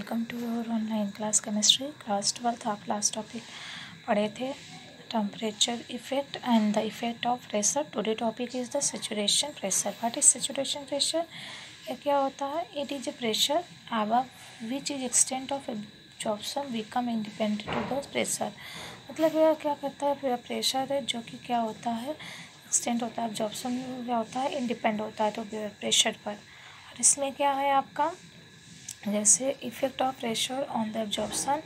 Welcome to your online class chemistry class twelfth आप last topic पढ़े थे temperature effect and the effect of pressure today topic is the saturation pressure what is saturation pressure ये क्या होता है? It is a pressure अब which is extent of absorption become independent to the pressure मतलब यह क्या करता है? प्रेशर है जो कि क्या होता है? एक्सटेंट होता है एब्जॉर्प्शन क्या होता है? इंडिपेंड होता है तो प्रेशर पर। और इसमें क्या है आपका? जैसे effect of pressure on the absorption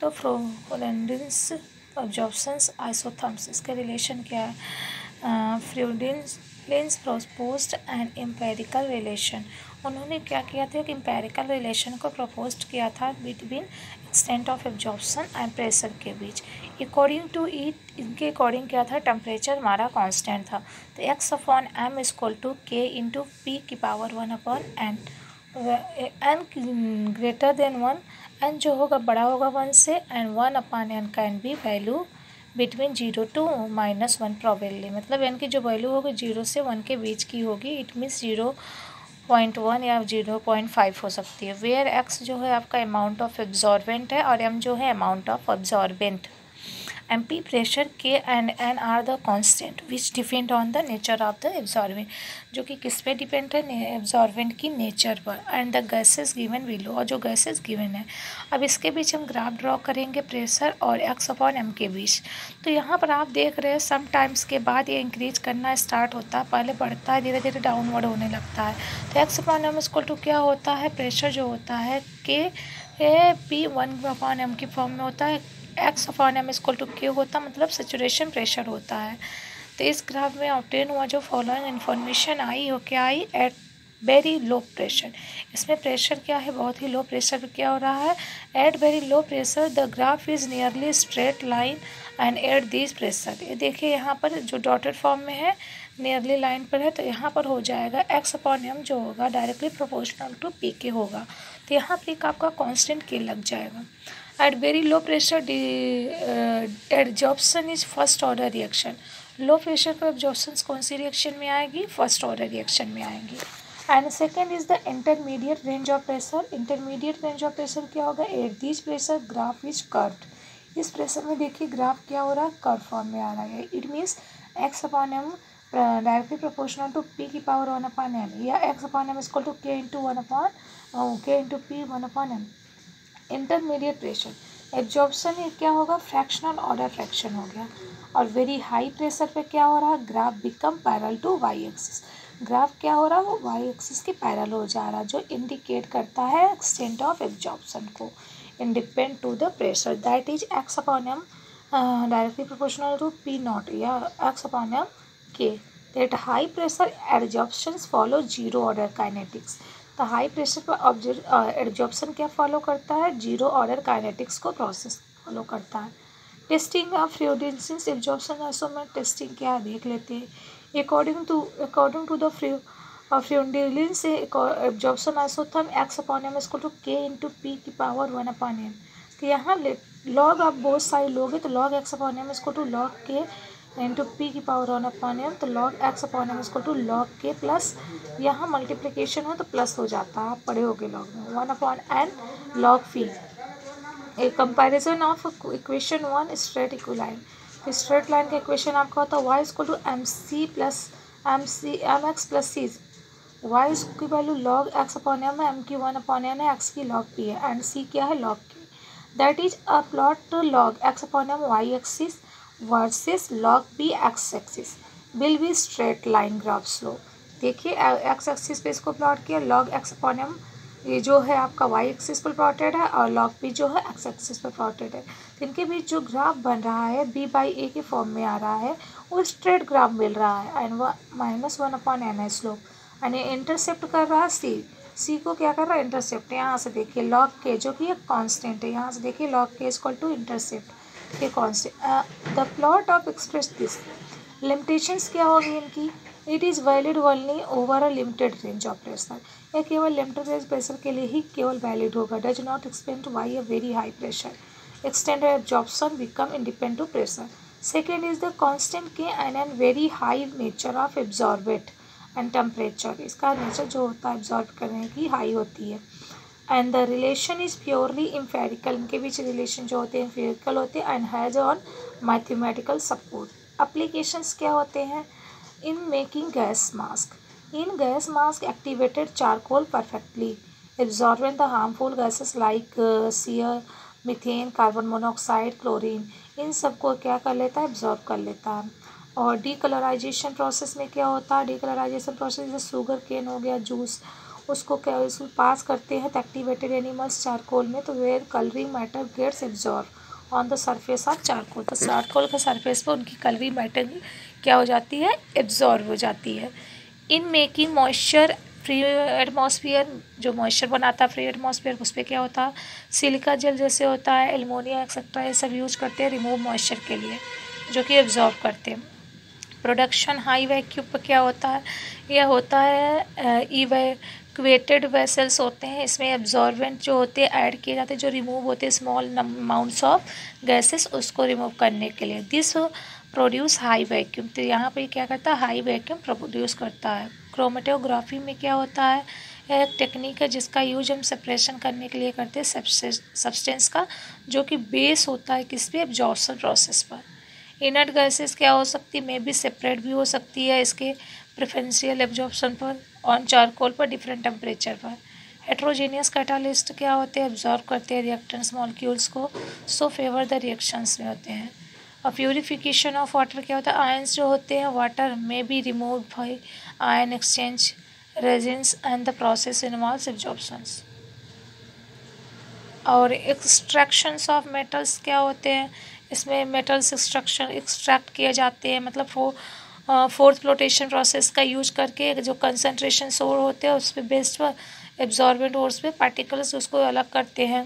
तो फ्लोरेंडेंस ऑब्जॉर्प्शंस आइसोथम्स इसका रिलेशन क्या है? Freundlich propose and empirical relation उन्होंने क्या किया था? एक एम्पेरिकल रिलेशन को प्रपोज किया था between extent of absorption and pressure के बीच. अकॉर्डिंग टू इट इनके अकॉर्डिंग क्या था? टेम्परेचर हमारा कांस्टेंट था. तो X upon M is equal to K into P की power one upon N N greater than one N जो होगा बड़ा होगा वन से and one upon N can be value between zero to minus one probably मतलब N की जो value होगी ज़ीरो से वन के बीच की होगी it means zero point one या ज़ीरो पॉइंट फाइव हो सकती है। वेयर एक्स जो है आपका अमाउंट ऑफ़ एब्जॉर्बेंट है और एम जो है amount of absorbent P pressure K and N are the constant which depend on the nature of the absorbent जो कि किस पे डिपेंड है? एब्जॉर्बेंट की नेचर पर। And the gases given below और जो गैसेस गिवन है। अब इसके बीच हम ग्राफ ड्रॉ करेंगे प्रेशर और एक्स अपॉन एम के बीच। तो यहाँ पर आप देख रहे हैं सम टाइम्स के बाद ये इंक्रीज करना स्टार्ट होता है। पहले बढ़ता है धीरे धीरे डाउनवर्ड होने लगता है। तो X upon M equal to क्या होता है? प्रेशर जो होता है K A P one upon M की फॉर्म में होता है। X upon M equal to Q होता मतलब सेचुरेशन प्रेशर होता है। तो इस ग्राफ में ऑप्टेन हुआ जो फॉलोइंग इन्फॉर्मेशन आई हो क्या आई एट वेरी लो प्रेशर इसमें प्रेशर क्या है? बहुत ही लो प्रेशर पर क्या हो रहा है? At very low pressure the graph is nearly straight line and at this pressure ये देखिए, यहाँ पर जो डॉटेड फॉर्म में है नियरली लाइन पर है तो यहाँ पर हो जाएगा एक्स अपॉन एम जो होगा डायरेक्टली प्रोपोर्शनल टू पी के होगा। तो यहाँ पर एक आपका कॉन्स्टेंट के लग जाएगा। At very low pressure uh, adsorption is first order reaction. Low pressure पर एब्जॉर्प्शन कौन सी रिएक्शन में आएगी? फ़र्स्ट ऑर्डर रिएक्शन में आएँगी. And second is the intermediate range of pressure intermediate range of pressure क्या होगा? At this pressure graph is curve इस प्रेशर में देखिए ग्राफ क्या हो रहा है? कर्व फॉर्म में आ रहा है. It means X upon M directly proportional to P की पावर वन अपॉन एम या X upon M equal to K into one upon K into P one upon M intermediate pressure absorption क्या होगा? Fractional order fraction हो गया। और very high pressure पे क्या हो रहा है? Graph become parallel to Y axis graph क्या हो रहा है? वो वाई एक्सिस के पैरल हो जा रहा है, जो इंडिकेट करता है एक्सटेंट ऑफ़ एब्जॉर्प्शन को। Independent to the pressure that is X upon M directly proportional to P not या X upon M K at high pressure absorption follow zero order kinetics तो हाई प्रेशर पर absorption क्या follow करता है? Zero order kinetics को process follow करता है। Testing of फ्लूडेंसिस absorption ऐसो में टेस्टिंग क्या देख लेते हैं। According to according to the flu Freundlich से absorption isotherm X upon M इसको टू के इंटू पी की पावर वन अपॉन एम तो यहाँ लॉग आप बहुत सारे लोग हैं तो लॉग एक्स अपॉन एम इसको to log K into P की पावर वन अपॉन एम तो लॉग एक्स अपॉन एम इसको टू लॉग के प्लस यहाँ मल्टीप्लिकेशन हो तो प्लस हो जाता है, आप पढ़े हो गए लॉग में। One upon N log P a comparison of equation one straight इक्वलाइन straight line का इक्वेशन आपका होता है वाई इसको to M C plus M C M X plus C Y की value log X upon M है M की one upon N है x की लॉग पी है एंड सी क्या है? Log K that is a plot log X upon M Y axis versus log B X axis will be straight line graph slope देखिए x axis पे इसको plot किया log x upon M ये जो है आपका वाई एक्सिस पर plotted है और लॉग बी जो है एक्स एक्सिस पर प्लॉटेड है। तो इनके बीच जो ग्राफ बन रहा है बी बाई ए के फॉर्म में आ रहा है, वो स्ट्रेट ग्राफ मिल रहा है and minus one upon N है स्लोप यानी इंटरसेप्ट कर रहा है सी सी को क्या कर रहा है? इंटरसेप्ट यहाँ से देखिए लॉग के जो कि एक कांस्टेंट है, यहाँ से देखिए log K is equal to intercept K constant the plot of express this limitations क्या होगी इनकी? It is valid only over a limited range of pressure यह केवल लिमिटेड रेंज प्रेशर के लिए ही केवल वैलिड होगा. Does not explain to why a very high pressure extended absorption become independent to pressure second is the constant K and n very high nature of absorbate and temperature इसका nature जो होता है absorb करने की high होती है. And the relation is purely empirical इनके बीच रिलेशन जो होते हैं इम्पेरिकल होते हैं and has on mathematical support applications क्या होते हैं? In making gas mask in gas mask activated charcoal perfectly absorbent the harmful gases like seer methane carbon monoxide chlorine इन सबको क्या कर लेता है? एब्जॉर्ब कर लेता है. और डीकलराइजेशन प्रोसेस में क्या होता है? डीकलराइजेशन प्रोसेस जैसे शुगर केन हो गया जूस उसको पास करते हैं एक्टिवेटेड एनिमल्स चारकोल में? तो where colouring matter gets absorb on the surface of charcoal तो चारकोल के सरफेस पर उनकी कलरिंग मैटर क्या हो जाती है? एब्जॉर्ब हो जाती है। In making moisture free atmosphere जो मॉइस्चर बनाता है फ्री एटमॉस्फेयर उस पर क्या होता है? सिलिका जेल जैसे होता है एलमोनिया एक्सेट्रा ये सब यूज़ करते हैं रिमूव मॉइस्चर के लिए, जो कि एब्जॉर्व करते हैं। प्रोडक्शन हाई वैक्यूम पर क्या होता है? यह होता है इवेक्वेटेड वेसल्स होते हैं, इसमें एब्जॉर्बेंट जो होते हैं ऐड किए जाते हैं, जो रिमूव होते हैं स्मॉल अमाउंट्स ऑफ़ गैसेस उसको रिमूव करने के लिए। दिस प्रोड्यूस हाई वैक्यूम तो यहाँ पे क्या करता है? हाई वैक्यूम प्रोड्यूस करता है। क्रोमेटोग्राफी में क्या होता है? एक टेक्निक है जिसका यूज़ हम सेपरेशन करने के लिए करते हैं सब्सटेंस का, जो कि बेस होता है किस पे? एब्जॉर्सन प्रोसेस पर। इनर्ट गैसेस क्या हो सकती है? मे बी सेपरेट भी हो सकती है इसके प्रेफरेंशियल एब्जॉर्प्शन पर। ऑन चारकोल पर डिफरेंट टेम्परेचर पर। हेट्रोजीनियस कैटालिस्ट क्या होते हैं? एब्जॉर्व करते हैं रिएक्टेंट्स मॉलिक्यूल्स को। सो फेवर द रिएक्शंस में होते हैं। और प्योरीफिकेशन ऑफ़ वाटर क्या होता है? आयंस जो होते हैं वाटर में be remove by ion exchange resins and the process involve absorptions और एक्सट्रैक्शंस ऑफ़ मेटल्स क्या होते हैं? इसमें मेटल्स एक्सट्रक्शन एक्सट्रैक्ट किए जाते हैं। मतलब वो फोर्थ फ्लोटेशन प्रोसेस का यूज़ करके जो कंसनट्रेशन सोर होते हैं, उस पर बेस्ड एब्जॉर्बेंट और पर पार्टिकल्स उसको अलग करते हैं।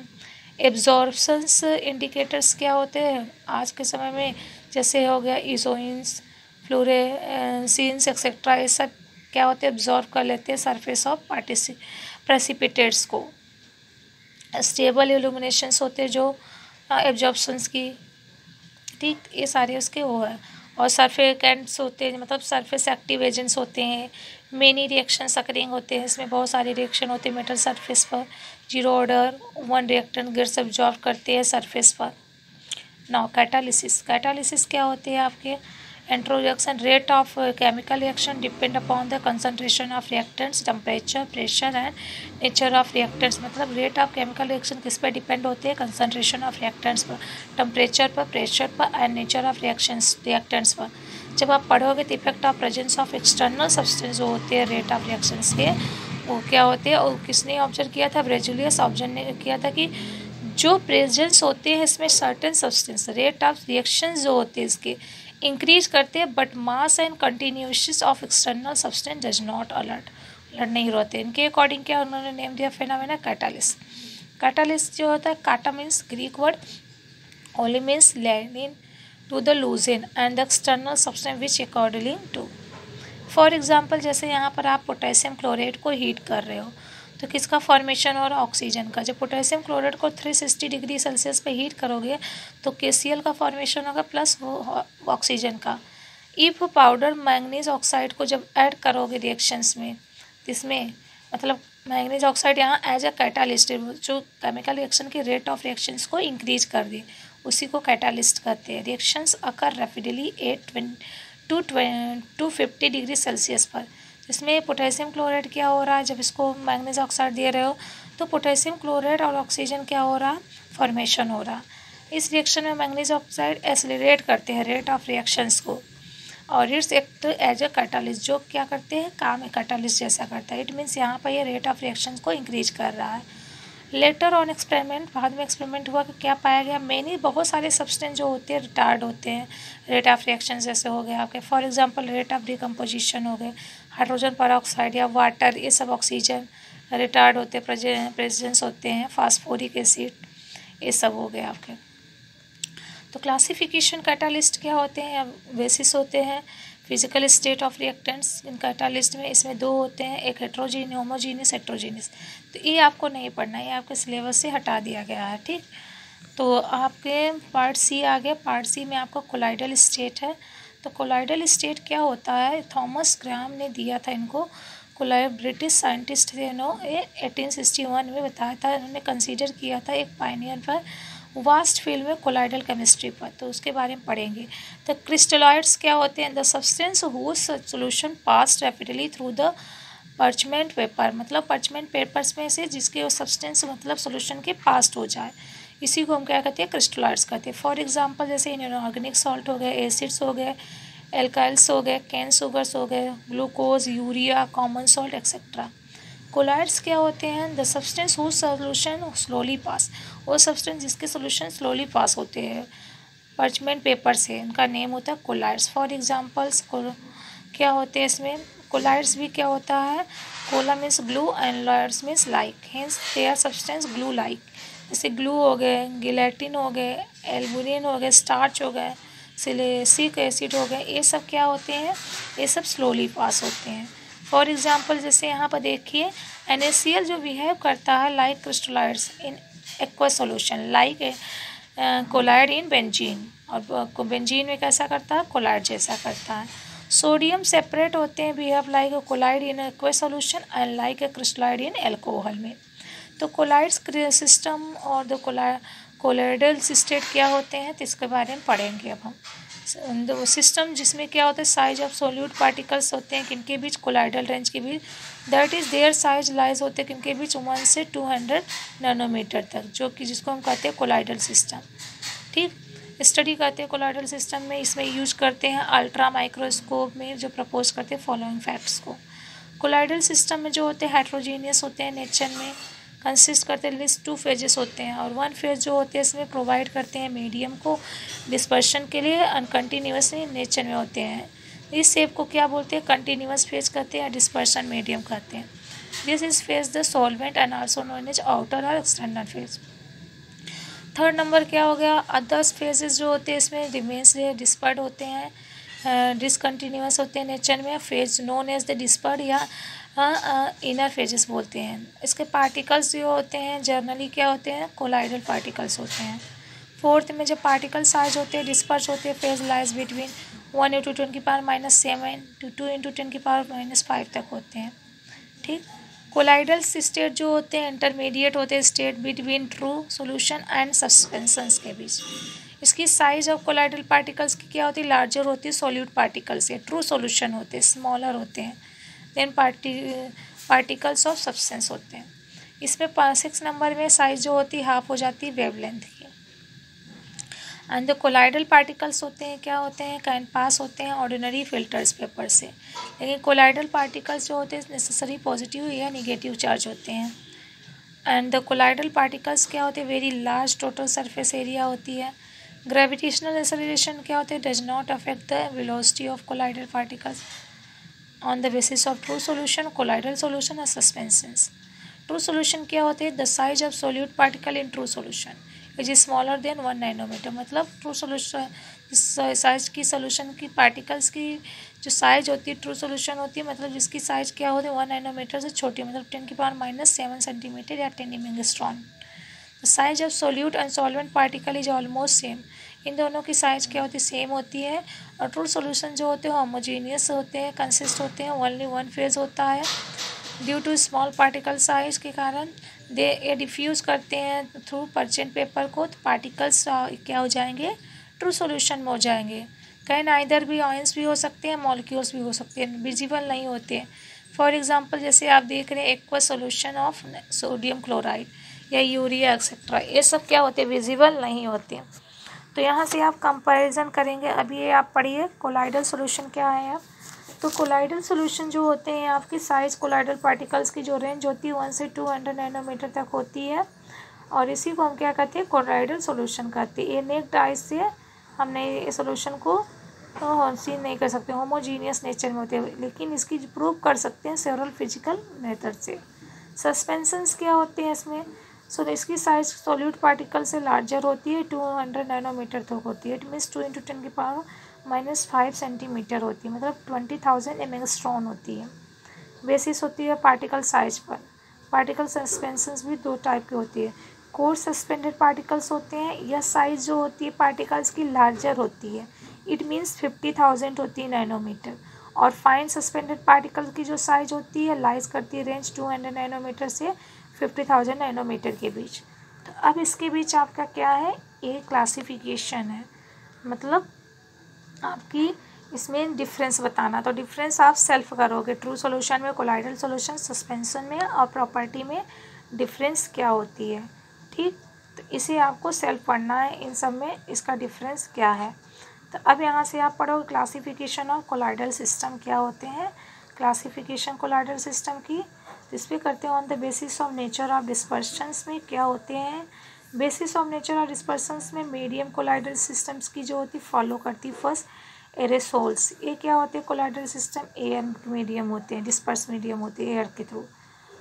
एब्जॉर्बसन्स इंडिकेटर्स क्या होते हैं? आज के समय में जैसे हो गया ईसोइंस फ्लोरेसिन्स एक्सेट्रा ये सब क्या होते हैं? एब्जॉर्व कर लेते हैं सरफेस ऑफ़ पार्टिसि प्रेसिपिटेट्स को। स्टेबल एलुमिनेशंस होते हैं जो एब्जॉर्बसन्स की। ठीक, ये सारे उसके वो है। और सर्फेकेंट्स होते हैं मतलब सरफेस एक्टिव एजेंट्स होते हैं। मेनी रिएक्शन सकरिंग होते हैं, इसमें बहुत सारे रिएक्शन होते हैं मेटल सरफेस पर। ज़ीरो ऑर्डर वन रिएक्टन गिर सब्जॉर्व करते हैं सरफेस पर। नाउ कैटालिसिस कैटालिसिस क्या होते हैं आपके? Introduction rate of chemical reaction depend upon the concentration of reactants temperature pressure and nature of reactants मतलब रेट ऑफ़ केमिकल रिएक्शन किस पर डिपेंड होते हैं? कंसनट्रेशन ऑफ़ रिएक्टेंट्स पर टेम्परेचर पर प्रेशर पर and nature of reaction reactants पर. जब आप पढ़ोगे तो effect of presence of external substance जो होते हैं रेट ऑफ़ रिएक्शन के, वो क्या होते हैं? और किसने ऑब्ज़र्व किया था? ब्रेजुलियस ऑब्ज़र्व ने किया था कि जो प्रेजेंस होते हैं इसमें certain substance rate of reaction जो होते हैं इसके इंक्रीज करते हैं but mass and continuation of external substance does not alert alert नहीं रहते। इनके अकॉर्डिंग क्या उन्होंने नेम दिया? फेनामेना कैटालिस कैटालिस जो होता है काटा मीन्स ग्रीक वर्ड ओली means लैनिन to the loosen and the external substance which according to for example जैसे यहाँ पर आप पोटेशियम क्लोराइड को हीट कर रहे हो तो किसका फॉर्मेशन और ऑक्सीजन का? जब पोटेशियम क्लोराइड को 360 डिग्री सेल्सियस पे हीट करोगे तो के का फॉर्मेशन होगा प्लस वो ऑक्सीजन का। इफ़ पाउडर मैंगनीज ऑक्साइड को जब ऐड करोगे रिएक्शंस में इसमें मतलब मैंगनीज ऑक्साइड यहाँ एज अ कैटालिस्ट जो केमिकल रिएक्शन के रेट ऑफ़ रिएक्शंस को इंक्रीज कर दे, उसी को कैटालिस्ट कहते हैं। Reactions occur rapidly at two two fifty degree Celsius पर। इसमें पोटेशियम क्लोराइड क्या हो रहा है? जब इसको मैग्नीज ऑक्साइड दे रहे हो तो पोटेशियम क्लोराइड और ऑक्सीजन क्या हो रहा? फॉर्मेशन हो रहा। इस रिएक्शन में मैंगनीज ऑक्साइड एसिलेट करते हैं रेट ऑफ़ रिएक्शंस को। और it's act as a catalyst जो क्या करते हैं? काम एक कैटालिस्ट जैसा करता है। इट मीन्स यहाँ पर ये रेट ऑफ़ रिएक्शन को इंक्रीज कर रहा है। लेटर ऑन एक्सपेरिमेंट बाद में एक्सपेरिमेंट हुआ कि क्या पाया गया? मेनी बहुत सारे सब्सटेंस जो होते हैं रिटार्ड होते हैं। रेट ऑफ़ रिएक्शन जैसे हो गए आपके। For example rate of decomposition हो गए। हाइड्रोजन परऑक्साइड या वाटर ये सब ऑक्सीजन रिटार्ड होते हैं प्रेजेंस होते हैं फास्फोरिक एसिड ये सब हो गए आपके। तो क्लासिफिकेशन कैटालिस्ट क्या होते हैं? बेसिस होते हैं physical state of reactants in catalyst में इसमें दो होते हैं, एक हेट्रोजीन होमोजीनियस हेट्रोजीनियस तो ये आपको नहीं पढ़ना, ये आपके सिलेबस से हटा दिया गया है, ठीक? तो आपके पार्ट सी आ गया पार्ट सी में आपका कोलाइडल स्टेट है। तो कोलाइडल स्टेट क्या होता है? थॉमस ग्राम ने दिया था इनको। कोलाइड ब्रिटिश साइंटिस्ट थे इन्होंने एटीन सिक्सटी वन में बताया था। इन्होंने कंसीडर किया था एक पाइनियर पर वास्ट फ़ील्ड में कोलाइडल केमिस्ट्री पर। तो उसके बारे में पढ़ेंगे। तो क्रिस्टलॉइड्स क्या होते हैं? The substance whose solution pass rapidly through the parchment paper मतलब पर्चमेंट पेपर्स में से जिसके वो सब्सटेंस मतलब सोल्यूशन के पास्ट हो जाए। इसी को हम क्या कहते हैं? क्रिस्टलॉइड्स कहते हैं। फॉर एग्जांपल जैसे इनऑर्गेनिक सॉल्ट हो गए एसिड्स हो गए एल्काइल्स हो गए कैन सुगर्स हो गए glucose urea common salt etcetera colloids क्या होते हैं? The substance who solution slowly pass वो सब्सटेंस जिसके सोल्यूशन स्लोली पास होते हैं पर्चमेंट पेपर से। उनका नेम होता है कोलाइड्स फॉर एग्जांपल्स क्या होते हैं इसमें? कोलाइड्स भी क्या होता है? Cola means glue and Lloyds means like hence they are substance glue like जैसे ग्लू हो गए, गिलेटिन हो गए एल्बुनिन हो गए, स्टार्च हो गए सिलेसिक एसिड हो गए, ये सब क्या होते हैं? ये सब स्लोली पास होते हैं। फॉर एग्जांपल जैसे यहाँ पर देखिए एन जो बिहेव करता है like crystalloids in aqua solution like colloid in benzene और बेंजीन में कैसा करता है? कोलाइड जैसा करता है। सोडियम सेपरेट होते हैं behave like colloid in aqua solution and like crystalloid in alcohol में। तो कोलाइड्स सिस्टम और द कोलाइडल सिस्टेट क्या होते हैं तो इसके बारे में पढ़ेंगे अब हम। सिस्टम जिसमें क्या होता है साइज़ ऑफ़ सोल्यूट पार्टिकल्स होते हैं, किनके बीच कोलाइडल रेंज के बीच। That is their size lies होते हैं, किनके बीच वन से टू हंड्रेड नैनोमीटर तक, जो कि जिसको हम कहते हैं कोलाइडल सिस्टम। ठीक? स्टडी करते हैं कोलाइडल सिस्टम में, इसमें यूज़ करते हैं अल्ट्रा माइक्रोस्कोप में, जो प्रपोज करते हैं फॉलोइंग फैक्ट्स को। कोलाइडल सिस्टम में जो होते हैं हाइड्रोजीनियस होते हैं नेचर में। कंसिस्ट करते हैं लिस्ट टू फेजेस होते हैं और वन फ़ेज़ जो होते हैं, इसमें प्रोवाइड करते हैं मीडियम को डिस्पर्शन के लिए अनकंटिन्यूसली नेचर में होते हैं। इस सेप को क्या बोलते हैं? कंटिन्यूस फ़ेज़ कहते हैं डिस्पर्शन मीडियम कहते हैं। This is phase the solvent and also known as outer और एक्सटर्नल फ़ेज़ थर्ड नंबर क्या हो गया? अदर्स फेजेस जो होते हैं, इसमें रिमेन्स डिस्पर्ड होते हैं डिसकंटिन्यूस होते हैं नेचर में। Phase known as the dispersed या इनर फेजेस बोलते हैं। इसके पार्टिकल्स जो होते हैं जर्नली क्या होते हैं? कोलाइडल पार्टिकल्स होते हैं। फोर्थ में जब पार्टिकल साइज़ होते हैं डिस्पर्स होते हैं phase lies between one into ten की power minus seven to two into ten की पावर माइनस फाइव तक होते हैं। ठीक? कोलाइडल स्टेट जो होते हैं इंटरमीडिएट होते हैं state between true solution and suspensions के बीच। इसकी साइज़ ऑफ़ कोलाइडल पार्टिकल्स की क्या होती है? लार्जर होती है सॉल्यूट पार्टिकल्स या ट्रू सोल्यूशन होते हैं स्मॉलर होते हैं। Than party particles of substance होते हैं। इसमें सिक्स नंबर में साइज़ जो होती है हाफ़ हो जाती है वेवलेंथ की। एंड जो कोलाइडल पार्टिकल्स होते हैं, क्या होते हैं? कैन पास होते हैं ऑर्डिनरी फिल्टर्स पेपर से। लेकिन कोलाइडल पार्टिकल्स जो होते हैं नेसेसरी पॉजिटिव या निगेटिव चार्ज होते हैं। एंड द कोलाइडल पार्टिकल्स क्या होते हैं? Very large total surface area होती है। ग्रेविटेशनल एक्सलरेशन क्या होते हैं? Does not affect the velocity of colloidal particles on the basis of true solution colloidal solution और सस्पेंशंस ट्रू सोल्यूशन क्या होते हैं? The size of solute particle in true solution is is smaller than one nanometre मतलब true solution size की solution की particles की जो size होती है ट्रू सोल्यूशन होती है मतलब जिसकी साइज़ क्या होती है? वन नाइनोमीटर से छोटी मतलब टेन की पावर माइनस सेवन सेंटीमीटर या ten angstrom the size of solute and solvent particle is almost same in दोनों की साइज़ क्या होती है? सेम होती है। और ट्रू सोल्यूशन जो होते हैं होमोजीनियस होते हैं कंसिस्ट होते हैं ओनली वन फ़ेज़ होता है। Due to small particle size के कारण दे ये डिफ्यूज़ करते हैं थ्रू परचेंट पेपर को तो पार्टिकल्स क्या हो जाएँगे? ट्रू सोल्यूशन में हो जाएँगे। कैन आइदर भी ऑयंस भी हो सकते हैं मॉलिक्यूल्स भी हो सकते हैं विजिबल नहीं होते फॉर एग्जांपल जैसे आप देख रहे हैं aqua solution of sodium chloride या यूरिया एक्सेट्रा ये सब क्या होते हैं? विजिबल नहीं होते तो यहाँ से आप कंपैरिजन करेंगे। अभी ये आप पढ़िए कोलाइडल सोल्यूशन क्या है आप तो कोलाइडल सोल्यूशन जो होते हैं, आपकी साइज़ कोलाइडल पार्टिकल्स की जो रेंज होती है वन से टू हंड्रेड नैनोमीटर तक होती है। और इसी को हम क्या कहते हैं? कोलाइडल सोल्यूशन कहते हैं। ये नेक आइज़ से हमने ये सोल्यूशन को तो सीन नहीं कर सकते। होमोजीनियस नेचर में होते हैं। लेकिन इसकी प्रूव कर सकते हैं सेवरल फ़िज़िकल मेथड से। सस्पेंसन्स क्या होते हैं इसमें? सो so, इसकी साइज़ सॉल्यूट पार्टिकल से लार्जर होती है टू हंड्रेड नाइनोमीटर तक होती है it means two into ten की पावर माइनस फाइव सेंटीमीटर होती है मतलब ट्वेंटी थाउज़ेंड एम होती है बेसिस होती है पार्टिकल साइज़ पर पार्टिकल सस्पेंशंस भी दो टाइप की होती है कोर सस्पेंडेड पार्टिकल्स होते हैं यह साइज़ जो होती है पार्टिकल्स की लार्जर होती है इट मीन्स फिफ्टी थाउज़ेंड होती है नैनोमीटर और फाइन सस्पेंडेड पार्टिकल की जो साइज़ होती है लाइज करती है रेंज टू हंड्रेड नाइनोमीटर से फिफ्टी थाउज़ेंड नाइनोमीटर के बीच। तो अब इसके बीच आपका क्या है? ए क्लासिफिकेशन है। मतलब आपकी इसमें डिफरेंस बताना। तो डिफरेंस आप सेल्फ करोगे। ट्रू सॉल्यूशन में कोलाइडल सॉल्यूशन सस्पेंशन में और प्रॉपर्टी में डिफरेंस क्या होती है? ठीक? तो इसे आपको सेल्फ पढ़ना है। इन सब में इसका डिफरेंस क्या है? तो अब यहाँ से आप पढ़ोगे क्लासिफिकेशन ऑफ़ कोलाइडल सिस्टम क्या होते हैं? क्लासिफिकेशन कोलाइडल सिस्टम की इस पर करते हैं on the basis of nature of dispersions में क्या होते हैं? Basis of nature of dispersions में मीडियम कोलाइडल सिस्टम्स की जो होती फॉलो करती फ़र्स्ट एरेसोल्स ये क्या होते हैं? कोलाइडल सिस्टम एयर मीडियम होते हैं डिस्पर्स मीडियम होते हैं एयर के थ्रू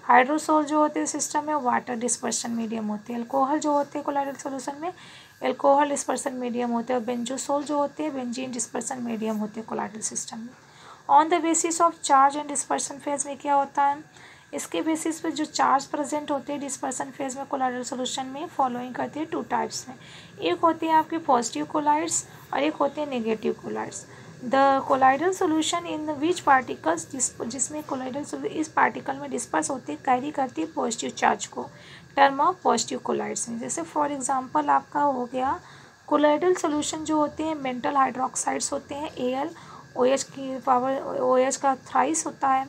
हाइड्रोसोल जो होते हैं सिस्टम में वाटर डिस्पर्शन मीडियम होते हैं. अल्कोहल जो होते हैं कोलाइडल सोल्यूशन में एल्कोहल डिस्पर्सन मीडियम होते हैं. और बेंजोसोल जो होते हैं बेंजीन डिस्पर्सन मीडियम होते हैं कोलाइडल सिस्टम में. On the basis of charge and dispersion phase में क्या होता है? इसके बेसिस पे जो चार्ज प्रेजेंट होते हैं डिस्पर्सन फ़ेज़ में कोलाइडल सोल्यूशन में फॉलोइंग करते हैं टू टाइप्स में। एक होते हैं आपके पॉजिटिव कोलाइड्स और एक होते हैं negative colloids the colloidal solution in which particles जिस, जिसमें कोलाइडल इस पार्टिकल में डिस्पर्स होते कैरी करती है पॉजिटिव चार्ज को। टर्म ऑफ़ पॉजिटिव कोलाइड्स में। जैसे फॉर एग्जांपल आपका हो गया कोलाइडल सोल्यूशन जो होते हैं मेंटल हाइड्रोक्साइड्स होते हैं ए एल ओ एच की पावर ओ एच का थ्राइस होता है।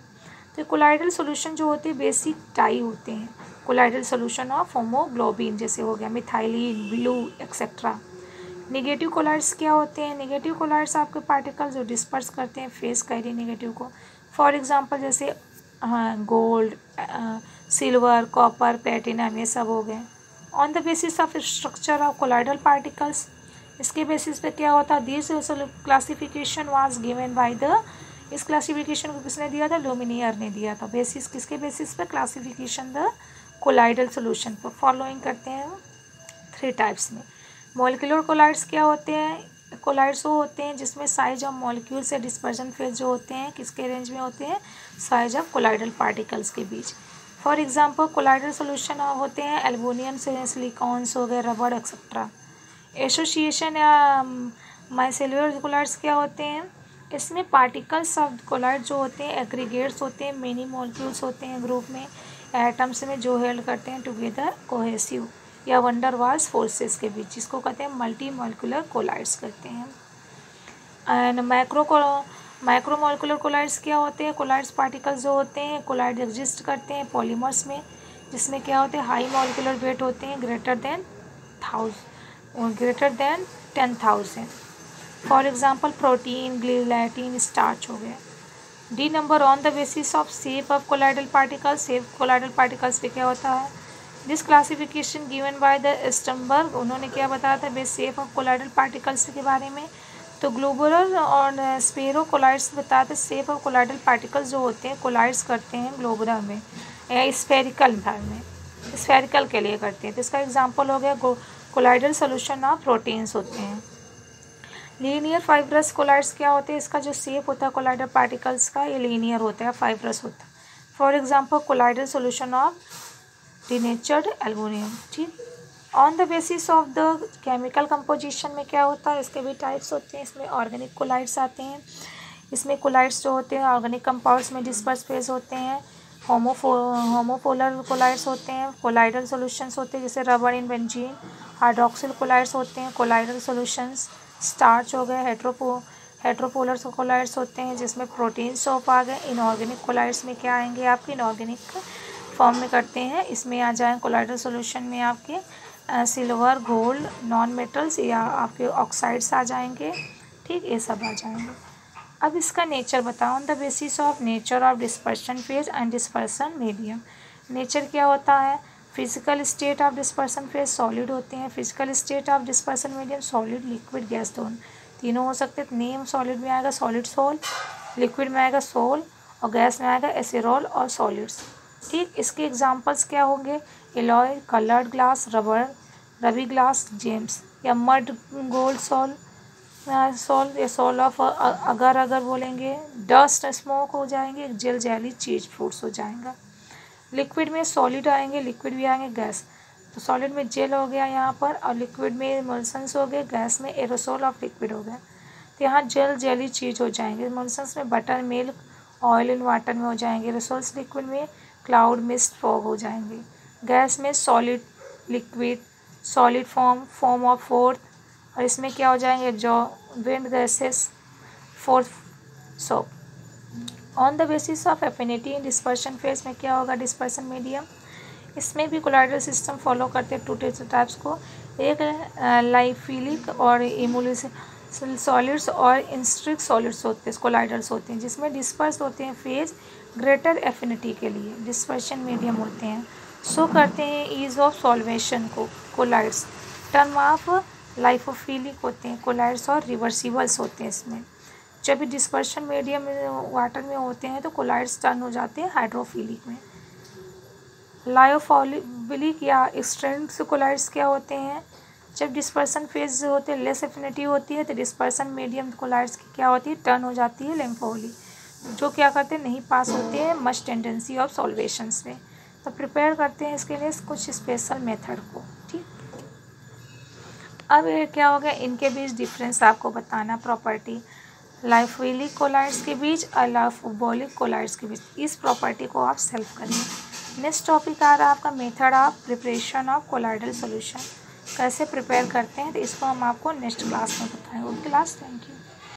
तो कोलाइडल सोल्यूशन जो होते हैं बेसिक टाई होते हैं। कोलाइडल सोल्यूशन ऑफ़ होमोग्लोबिन जैसे हो गया methylene blue etcetera negative colloids क्या होते हैं? निगेटिव कोलाइड्स आपके पार्टिकल जो डिस्पर्स करते हैं फेस कैरी निगेटिव को। फॉर एग्जांपल जैसे गोल्ड सिल्वर कॉपर प्लेटिनम ये सब हो गए। On the basis of structure of colloidal particles इसके बेसिस पे क्या होता? है this classification was given by the इस क्लासिफिकेशन को किसने दिया था? लुमिनियर ने दिया था। बेसिस किसके बेसिस पर? क्लासिफिकेशन द कोलाइडल सोल्यूशन पर। फॉलोइंग करते हैं थ्री टाइप्स में। मोलिकुलर कोलाइड्स क्या होते हैं? कोलाइड्स वो होते हैं जिसमें साइज़ ऑफ़ मॉलिक्यूल से डिस्पर्जन फ़ेज़ जो होते हैं, किसके रेंज में होते हैं? साइज़ ऑफ़ कोलाइडल पार्टिकल्स के बीच। फॉर एग्जांपल कोलाइडल सोल्यूशन होते हैं एल्बोनियम से सिलिकॉन्स हो गए रबड़ एक्सेट्रा एसोसिएशन या माइसेलुलर कोलाइड्स क्या होते हैं? इसमें पार्टिकल्स ऑफ़ कोलाइड जो होते हैं एग्रीगेट्स होते हैं मेनी मॉलिक्यूल्स होते हैं ग्रुप में एटम्स में जो हेल्ड करते हैं टुगेदर कोहेसिव या वंडर वाल्स फोर्सेस के बीच, जिसको कहते हैं मल्टी मोलिकुलर कोलाइड्स कहते हैं। And micro micro molecular colloids क्या होते हैं? कोलाइड्स पार्टिकल्स जो होते हैं कोलाइड एग्जिस्ट करते हैं पॉलीमर्स में, जिसमें क्या होते हैं? हाई मोलिकुलर वेट होते हैं greater than thousand greater than ten thousand for example protein gelatin starch हो गया। D number on the basis of shape of colloidal particle shape colloidal particles पे क्या होता है? This classification given by the Stumberg उन्होंने क्या बताया था? Base shape of colloidal particles के बारे में। तो ग्लोबुलर और स्पेरो कोलाइड्स बताया था सेफ़ ऑफ़ कोलाइडल पार्टिकल्स जो होते हैं कोलाइड्स करते हैं ग्लोबुलर में, या स्पेरिकल भाग में। स्पेरिकल के लिए करते हैं। तो इसका एग्ज़ाम्पल हो गया कोलाइडल सोल्यूशन ऑफ़ प्रोटीन्स होते हैं। लीनियर फाइब्रस कोलाइड्स क्या होते हैं? इसका जो सेप होता है कोलाइडल पार्टिकल्स का, ये लीनियर होता है फाइब्रस होता है। For example colloidal solution of denatured albumin ठीक? On the basis of the chemical composition में क्या होता है? इसके भी टाइप्स होते हैं, इसमें ऑर्गेनिक कोलाइड्स आते हैं। इसमें कोलाइड्स जो होते हैं ऑर्गेनिक कंपाउंड्स में डिस्पर्स फ़ेज़ होते हैं। होमोफो होमोपोलर कोलाइड्स होते हैं कोलाइडल सॉल्यूशंस होते हैं, जैसे rubber in benzene hydroxyl colloids होते हैं कोलाइडल सॉल्यूशंस स्टार्च हो गए हेट्रोपो हेट्रोपोलर कोलाइड्स होते हैं, जिसमें प्रोटीन सोप आ गए इनऑर्गेनिक कोलाइड्स में क्या आएँगे आपके इनऑर्गेनिक फॉर्म में करते हैं। इसमें आ जाए कोलाइडल सोल्यूशन में आपके सिल्वर गोल्ड नॉन मेटल्स या आपके ऑक्साइड्स आ जाएँगे। ठीक, ये सब आ जाएँगे। अब इसका नेचर बताओ। On the basis of nature of dispersion phase and dispersion medium nature क्या होता है? Physical state of dispersion phase solid होते हैं। Physical state of dispersion medium solid liquid gas दोनों। तीनों हो सकते हैं। नेम सॉलिड में आएगा सॉलिड सोल लिक्विड में आएगा सोल और गैस में आएगा एसिरोल और सॉलिड्स ठीक, इसके एग्जांपल्स क्या होंगे? Alloy coloured glass rubber ruby glass gems या मड गोल्ड सॉल सॉल या सॉल ऑफ़ अगर अगर बोलेंगे डस्ट स्मोक हो जाएँगे जेल जैली चीज़ फ्रूट्स हो जाएगा। लिक्विड में सॉलिड आएँगे, लिक्विड भी आएँगे, गैस। तो सॉलिड में जेल हो गया यहाँ पर और लिक्विड में मल्सन्स हो गए, गैस में एरोसोल ऑफ़ लिक्विड हो गया तो यहाँ जेल, जेली चीज़ हो जाएँगे। मोलसन्स में butter, milk, oil in water में हो जाएँगे। रिसोर्स लिक्विड में, क्लाउड मिस्ट फॉग हो जाएँगे। गैस में solid, liquid, solid form form of froth, और इसमें क्या हो जाएँगे? जो, wind gases, froth, so on the basis of affinity dispersion phase में क्या होगा? डिस्पर्सन मीडियम इसमें भी कोलाइडल सिस्टम फॉलो करते हैं टू टाइप्स को। एक लाइफिलिक और इमोलिस सॉलिड्स और इंस्ट्रिक सॉलिड्स होते हैं कोलाइडल्स होते हैं, जिसमें डिस्पर्स होते हैं फ़ेज़ ग्रेटर एफिनिटी के लिए। डिस्पर्शन मीडियम होते हैं। शो करते हैं ईज ऑफ़ सॉल्वेशन को कोलाइड्स टर्म ऑफ़ लाइफोफिलिक होते हैं कोलाइड्स और रिवर्सिबल्स होते हैं इसमें। जब भी डिस्पर्शन मीडियम वाटर में होते हैं तो कोलाइड्स टर्न हो जाते हैं हाइड्रोफिलिक में। लायोफोलिक या एक्सट्रेंस कोलाइड्स क्या होते हैं? जब डिस्पर्सन फ़ेज़ होते हैं लेस एफिनिटी होती है तो डिस्पर्सन मीडियम कोलाइड्स की क्या होती है? टर्न हो जाती है लेम्फोली जो क्या करते हैं? नहीं पास होते हैं मस्ट टेंडेंसी ऑफ़ सॉल्वेशंस में। तो प्रिपेयर करते हैं इसके लिए कुछ स्पेशल मेथड को, ठीक? अब ये क्या हो गया? इनके बीच डिफरेंस आपको बताना प्रॉपर्टी लाइफोलिक कोलाइड्स के बीच और लाइफोबोलिक कोलाइड्स के बीच। इस प्रॉपर्टी को आप सेल्फ करिए नेक्स्ट टॉपिक आ रहा है आपका method of preparation of colloidal solution. कैसे प्रिपेयर करते हैं तो इसको हम आपको नेक्स्ट क्लास में बताएँगे। Class thank you.